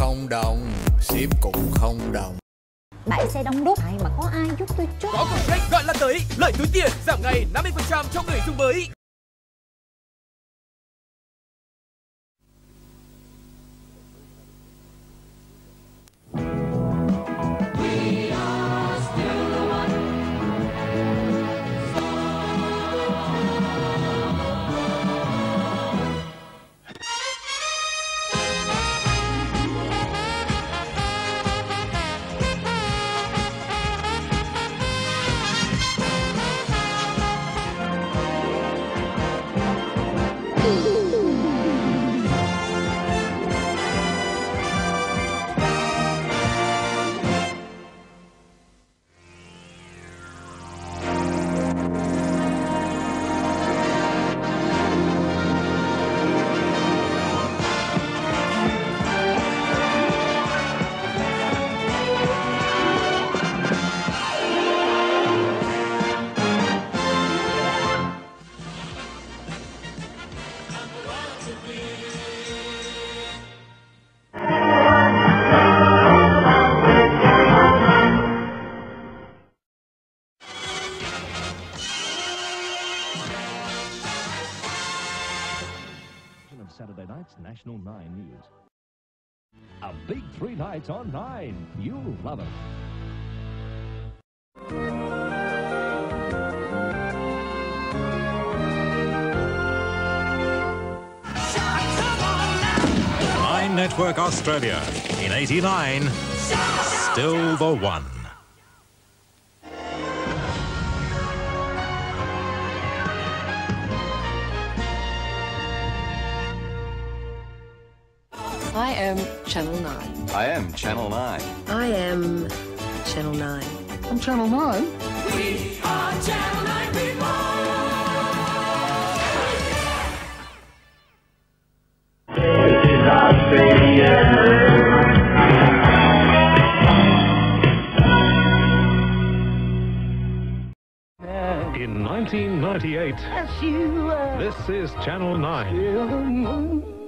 không đồng ship cũng không đồng bãi xe đông đúc ai mà có ai giúp tôi chút Có contract gọi là tới, lợi túi tiền giảm ngày 50% cho người dùng mới. Saturday night's National 9 News. A big three nights on 9. You'll love it. Network Australia. In 89, still the one. I am Channel 9. I am Channel 9. I am Channel 9. I'm Channel 9. In 1998, this is Channel 9.